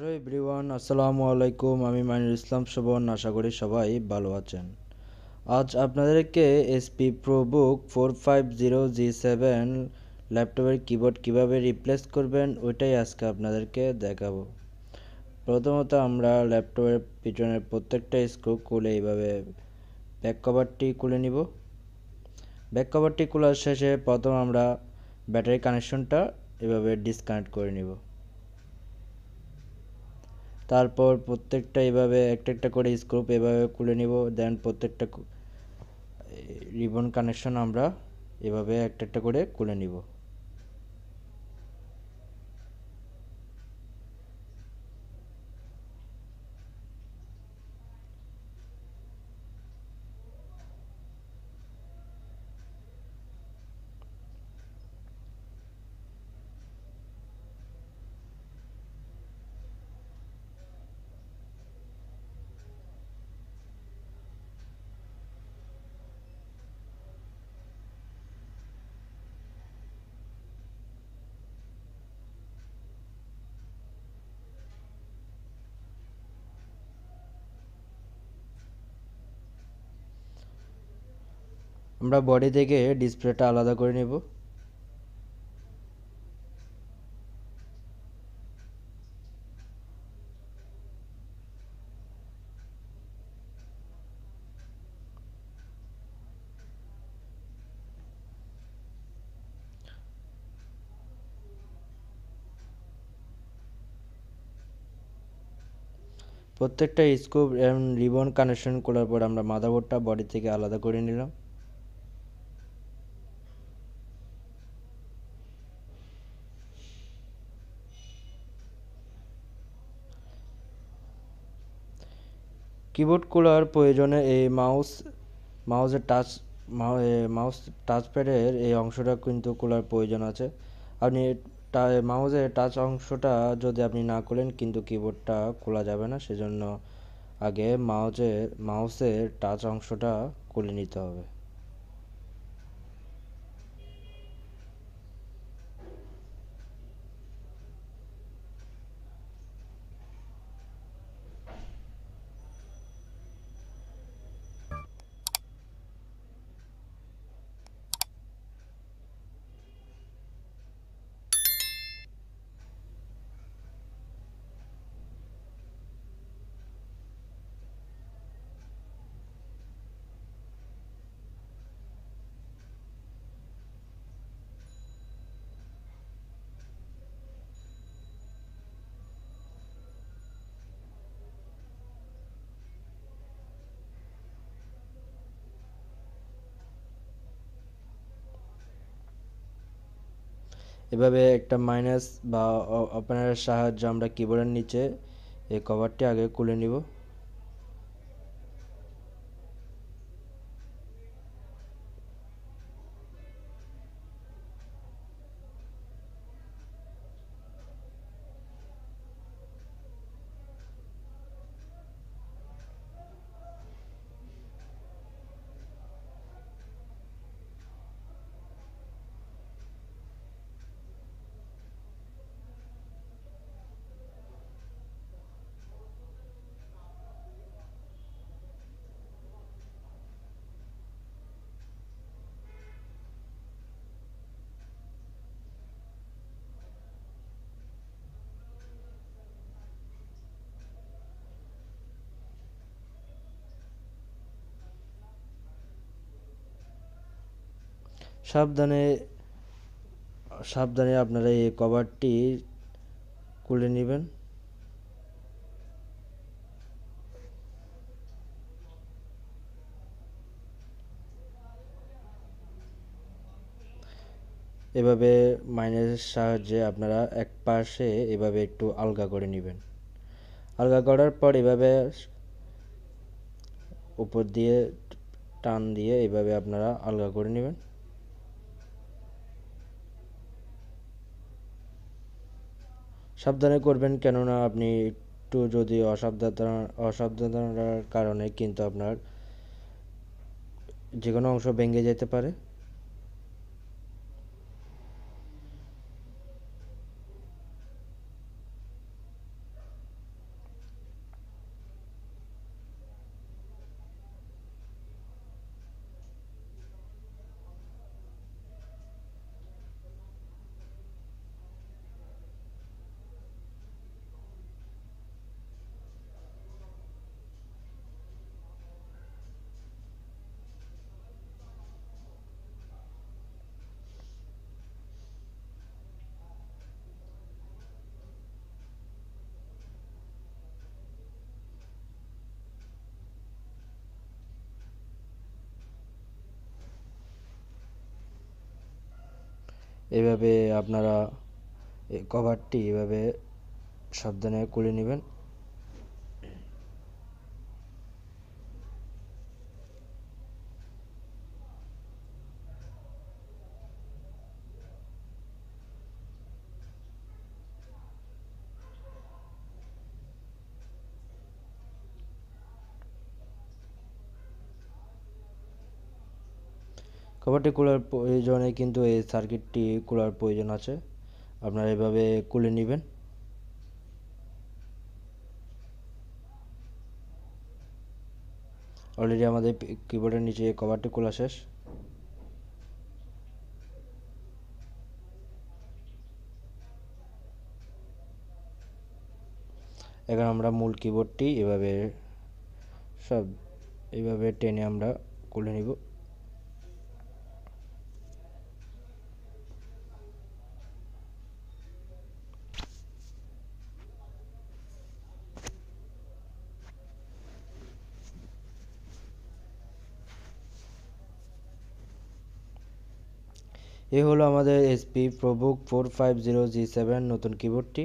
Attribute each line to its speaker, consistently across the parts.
Speaker 1: Hello everyone আসসালামু আলাইকুম আমি মাইনুল ইসলাম শোভন আশা করি সবাই ভালো আছেন। আজ আপনাদেরকে SP ProBook four five zero G seven ল্যাপটপের কিবোর্ড কীভাবে রিপ্লেস করবেন, ওইটাই আজকে আপনাদেরকে দেখাবো। প্রথমত আমরা ল্যাপটপের পিছনের প্রত্যেকটা স্ক্রু খুলে এইভাবে ব্যাক কভারটি খুলে নিব। ব্যাক কভারটি খোলার শেষে প্রথম আমরা ব্যাটারি কানেকশনটা এভাবে ডিসকানেক্ট করে নিব। তারপর প্রত্যেকটা এভাবে একটা একটা করে স্ক্রুপ এভাবে খুলে নিব দেন প্রত্যেকটা রিবন কানেকশন আমরা এভাবে একটা একটা করে খুলে নিব। আমরা বডি থেকে ডিসপ্লেটা আলাদা করে নেব। প্রত্যেকটা স্কোপ এবং রিবন কানেকশন করার পর আমরা মাদারবোর্ডটা বডি থেকে আলাদা করে নিলাম। কিবোর্ড খোলার প্রয়োজনে এই মাউস মাউসের টাচ মাউস টাচপ্যাডের এই অংশটা কিন্তু খোলার প্রয়োজন আছে। আপনি মাউসের টাচ অংশটা যদি আপনি না খোলেন কিন্তু কিবোর্ডটা খোলা যাবে না, সেজন্য আগে মাউসের মাউসের টাচ অংশটা খুলে নিতে হবে। এভাবে একটা মাইনাস বা ওপেনারের সাহায্যে আমরা কিবোর্ডের নিচে এই কভারটি আগে খুলে নিব। সাবধানে সাবধানে আপনারা এই কভারটি খুলে নেবেন। এভাবে মাইনাসের সাহায্যে আপনারা এক পাশে এভাবে একটু আলগা করে নেবেন। আলগা করার পর এভাবে উপর দিয়ে, টান দিয়ে এভাবে আপনারা আলগা করে নেবেন। সাবধানে করবেন কেননা আপনি একটু যদি অসাবধানতা, অসাবধানতার কারণে কিন্তু আপনার যে কোনো অংশ ভেঙে যেতে পারে। এভাবে আপনারা এই কভারটি এভাবে সাবধানে খুলে নেবেন। কভারটি খোলার প্রয়োজনে কিন্তু এই সার্কিটটি খোলার প্রয়োজন আছে। আপনারা এভাবে খুলে নেবেন। অলরেডি আমাদের কিবোর্ডের নিচে কভারটি খোলা শেষ। এখন আমরা মূল কিবোর্ডটি এভাবে সব, এভাবে টেনে আমরা খুলে নিব। এ হলো আমাদের SP ProBook four five zero G seven নতুন কিবোর্ডটি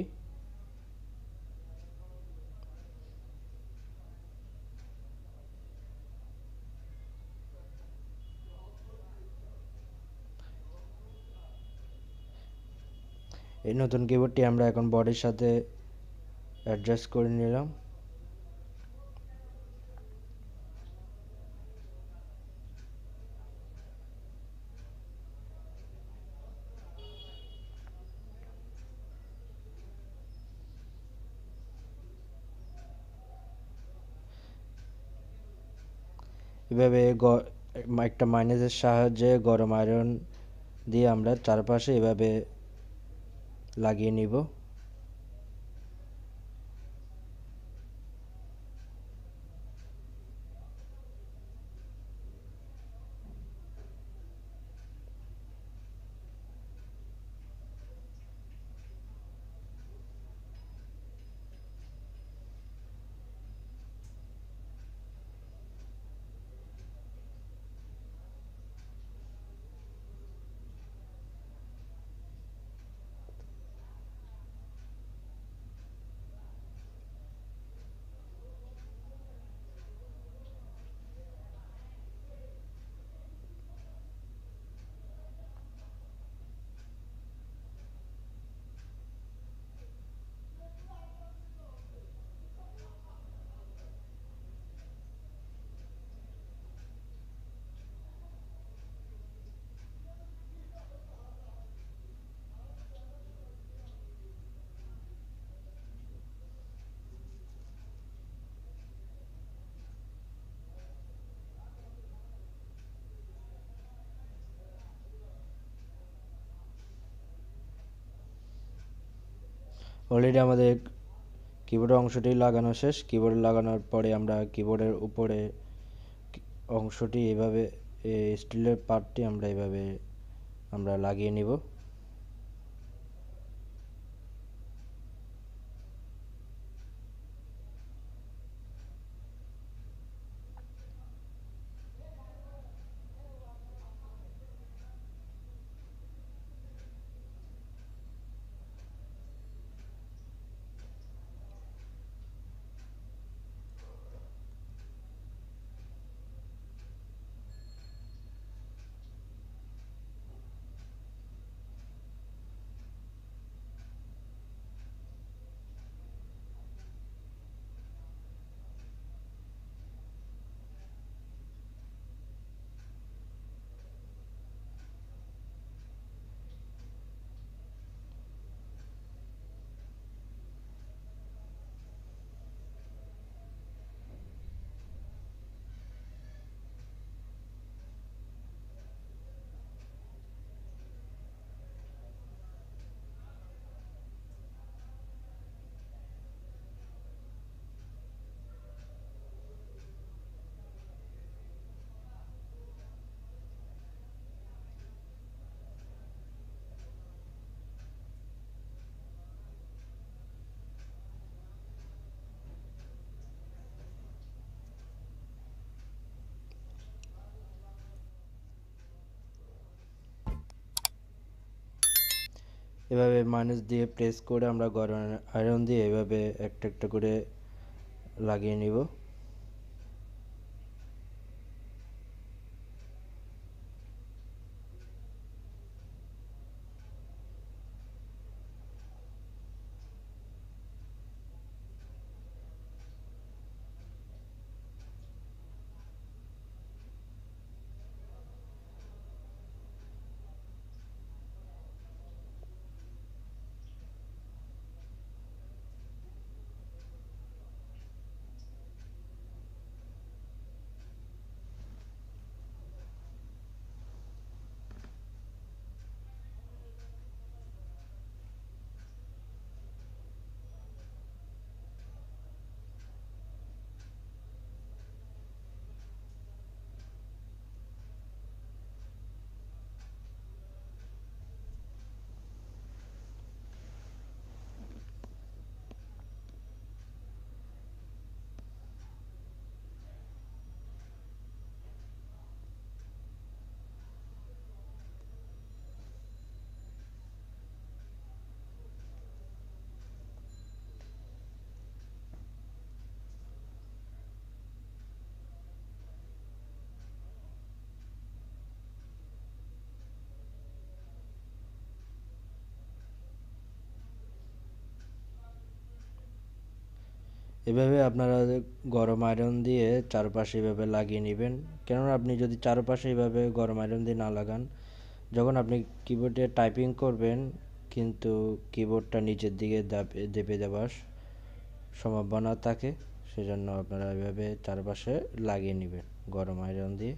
Speaker 1: এই নতুন কিবোর্ডটি আমরা এখন বডির সাথে অ্যাডজাস্ট করে নিলাম। এভাবে একটা মাইনাসের সাহায্যে গরম আয়রন দিয়ে আমরা চারপাশে এভাবে লাগিয়ে নিব। অলরেডি আমাদের কিবোর্ডের অংশটি লাগানো শেষ। কিবোর্ড লাগানোর পরে আমরা কিবোর্ডের উপরে অংশটি এভাবে স্টিলের পার্টটি আমরা এভাবে আমরা লাগিয়ে নিব। এভাবে মানুষ দিয়ে প্রেস করে আমরা গরম আয়রন দিয়ে এভাবে একটা একটা করে লাগিয়ে নিব। এভাবে আপনারা গরম আয়রন দিয়ে চারপাশে এভাবে লাগিয়ে নেবেন। কেননা আপনি যদি চারপাশে এভাবে গরম আয়রন দিয়ে না লাগান, যখন আপনি কিবোর্ডে টাইপিং করবেন, কিন্তু কিবোর্ডটা নিচের দিকে দেপে দেওয়ার সম্ভাবনা থাকে, সেজন্য আপনারা এভাবে চারপাশে লাগিয়ে নেবেন গরম আয়রন দিয়ে।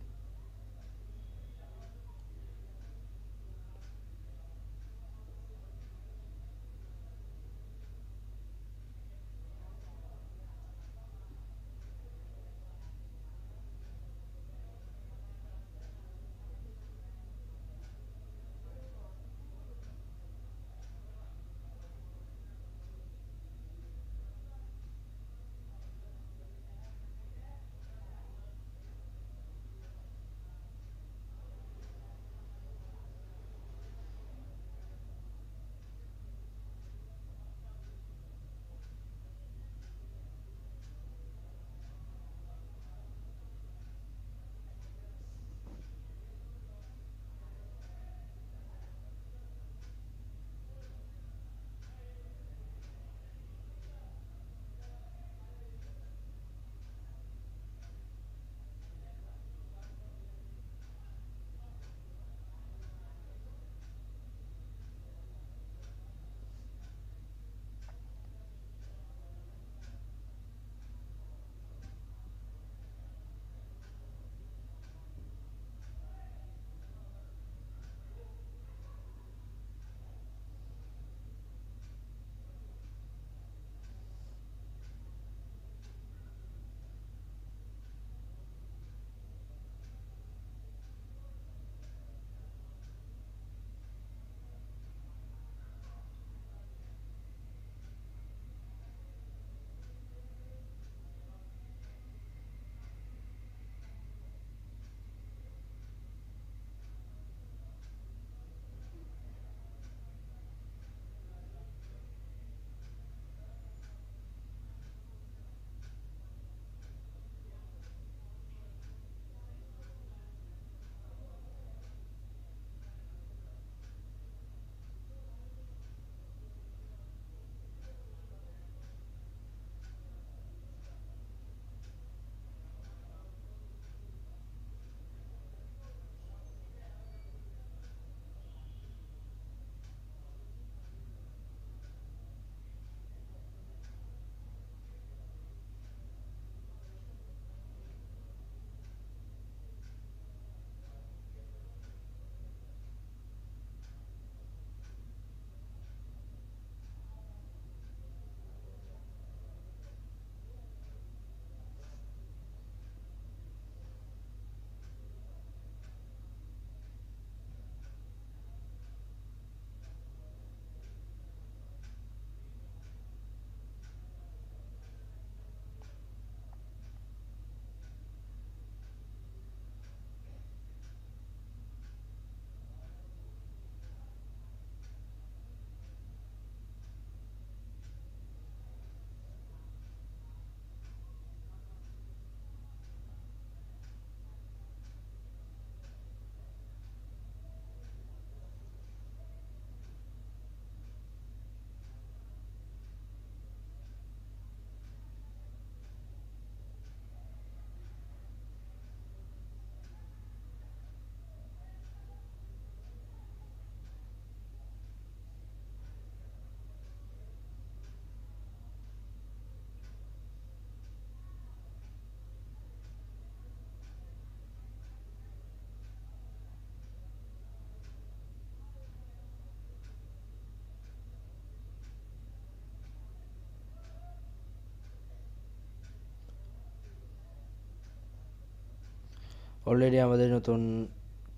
Speaker 1: অলরেডি আমাদের নতুন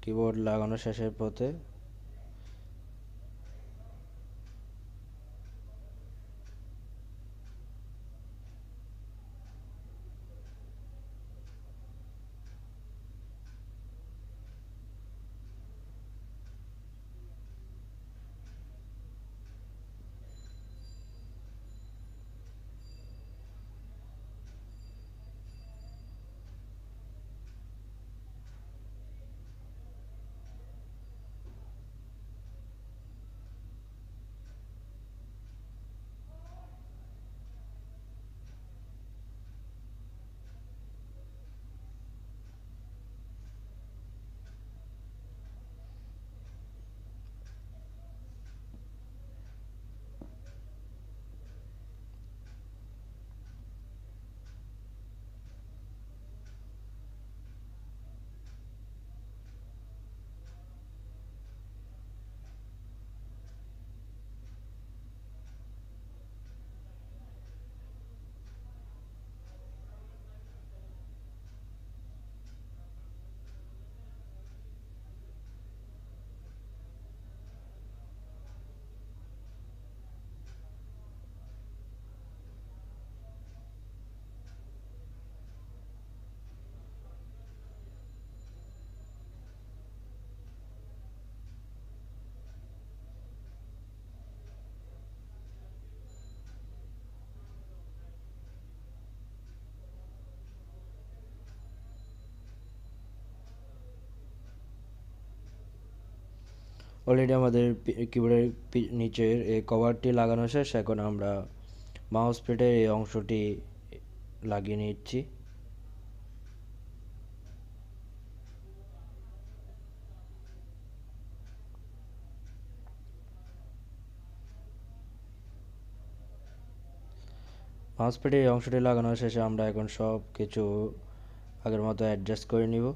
Speaker 1: কিবোর্ড লাগানো শেষের পথে অলরেডি আমাদের কিবোর্ডের নিচের এই কভারটি লাগানো শেষ, এখন আমরা মাউস প্যাডের এই অংশটি লাগিয়ে নিচ্ছি। মাউস প্যাডের এই অংশটি লাগানো শেষে আমরা এখন সব কিছু আগের মতো অ্যাডজাস্ট করে নিব।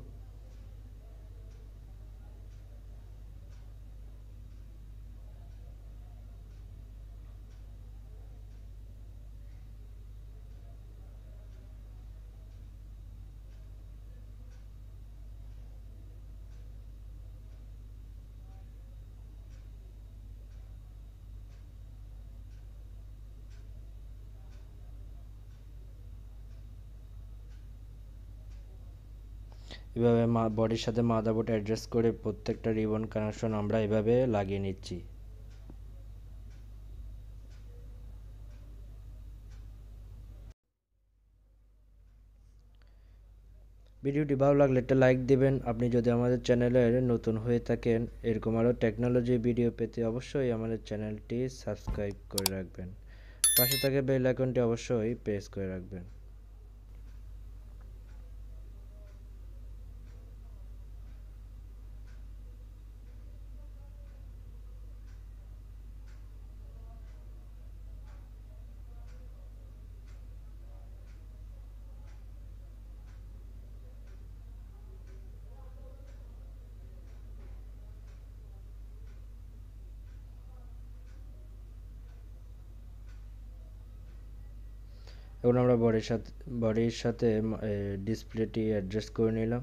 Speaker 1: এভাবে বডির সাথে মাদারবোর্ড অ্যাডজাস্ট করে প্রত্যেকটা রিবন কানেকশন আমরা এভাবে লাগিয়ে নিচ্ছি। ভিডিওটি ভালো লাগলে একটা লাইক দিবেন। আপনি যদি আমাদের চ্যানেলের নতুন হয়ে থাকেন, এরকম আরও টেকনোলজি ভিডিও পেতে অবশ্যই আমাদের চ্যানেলটি সাবস্ক্রাইব করে রাখবেন। পাশে থাকে বেল আইকনটি অবশ্যই প্রেস করে রাখবেন। এখন আমরা বডির সাথে বডির সাথে ডিসপ্লেটি অ্যাডজাস্ট করে নিলাম।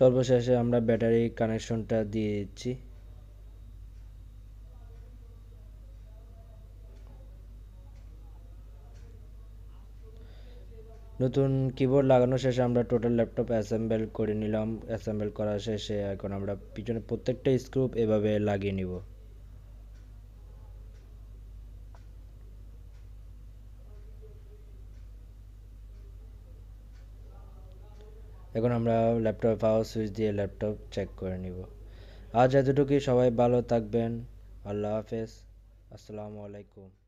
Speaker 1: সর্বশেষে আমরা ব্যাটারি কানেকশনটা দিয়ে দিচ্ছি। নতুন কিবোর্ড লাগানো শেষে আমরা টোটাল ল্যাপটপ অ্যাসেম্বল করে নিলাম। অ্যাসেম্বল করা শেষে এখন আমরা পিছনে প্রত্যেকটা স্ক্রুপ এভাবে লাগিয়ে নিব। এখন আমরা ল্যাপটপ পাওয়ার সুইচ দিয়ে ল্যাপটপ চেক করে নিব। আজ এতটুকুই, সবাই ভালো থাকবেন। আল্লাহ হাফেজ। আসসালামু আলাইকুম।